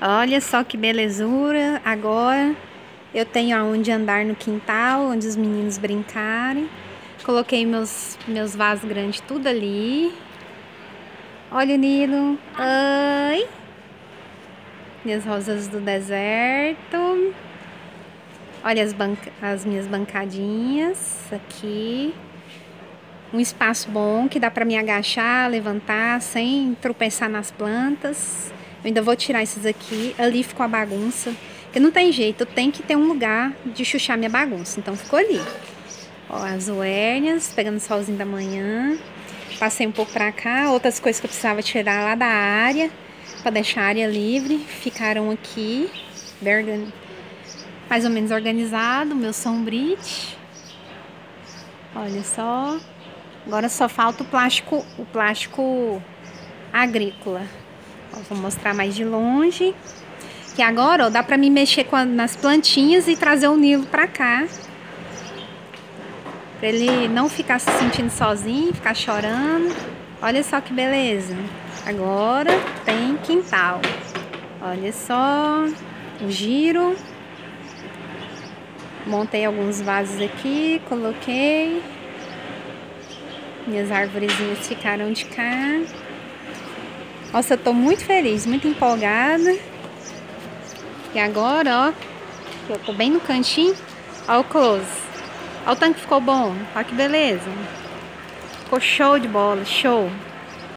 Olha só que belezura. Agora eu tenho aonde andar no quintal, onde os meninos brincarem. Coloquei meus, meus vasos grandes tudo ali. Olha o Nilo. Oi. Minhas rosas do deserto. Olha as, banca as minhas bancadinhas aqui. Um espaço bom que dá para me agachar, levantar sem tropeçar nas plantas. Eu ainda vou tirar esses aqui. Ali ficou a bagunça. Porque não tem jeito, tenho que ter um lugar de chuchar minha bagunça. Então ficou ali. Ó, as uérnias, pegando solzinho da manhã. Passei um pouco pra cá. Outras coisas que eu precisava tirar lá da área. Pra deixar a área livre. Ficaram aqui. Mais ou menos organizado. Meu sombrite. Olha só. Agora só falta o plástico, o plástico agrícola. Ó, vou mostrar mais de longe. Que agora ó, dá pra me mexer a, nas plantinhas e trazer o Nilo pra cá. Pra ele não ficar se sentindo sozinho, ficar chorando. Olha só que beleza. Agora tem quintal. Olha só o giro. Montei alguns vasos aqui, coloquei. Minhas árvorezinhas ficaram de cá. Nossa, eu tô muito feliz, muito empolgada. E agora, ó, eu tô bem no cantinho. Ó o close. Ó o tanque ficou bom. Ó que beleza. Ficou show de bola, show.